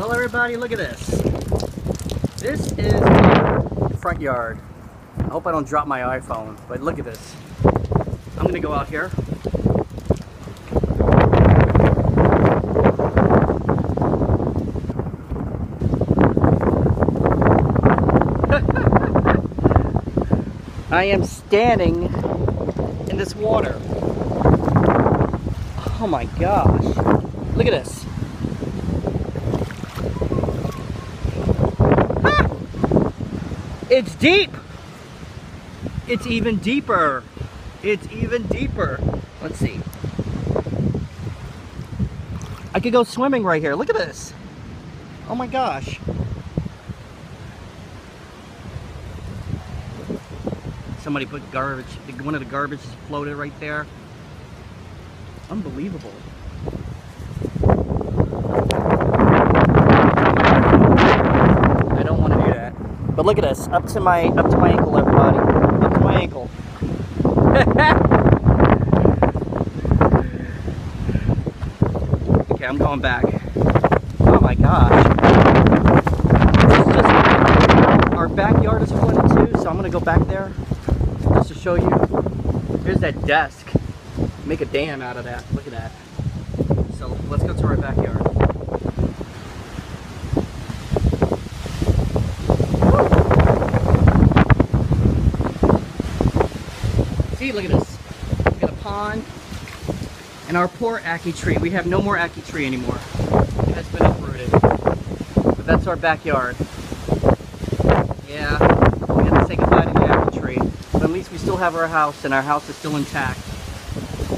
Well, everybody, look at this. This is the front yard. I hope I don't drop my iPhone, but look at this. I'm gonna go out here. I am standing in this water. Oh my gosh. Look at this. It's deep. It's even deeper. It's even deeper. Let's see. I could go swimming right here. Look at this. Oh my gosh. Somebody put garbage, one of the garbage floated right there. Unbelievable. I don't want to do that. But look at this, up to my up to my ankle, everybody. Up to my ankle. okay, I'm going back. Oh my gosh. This is just, our backyard is flooded too, so I'm gonna go back there just to show you. Here's that desk. Make a dam out of that. Look at that. So let's go to our backyard. Look at this. We got a pond. And our poor ackee tree. We have no more ackee tree anymore. It has been uprooted. But that's our backyard. Yeah, we have to say goodbye to the ackee tree. But at least we still have our house, and our house is still intact.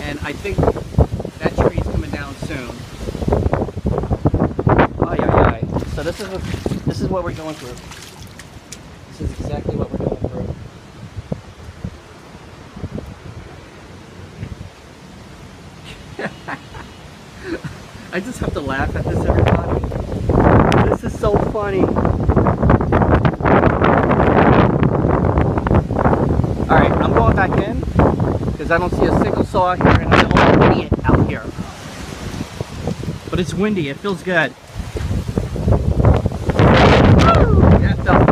And I think that tree is coming down soon. Ay, ay. So this is what, this is what we're going through. This is exactly what we're going through. I just have to laugh at this, everybody. This is so funny. Alright, I'm going back in because I don't see a single saw here and I'm the only idiot out here. But it's windy, it feels good. Woo! It felt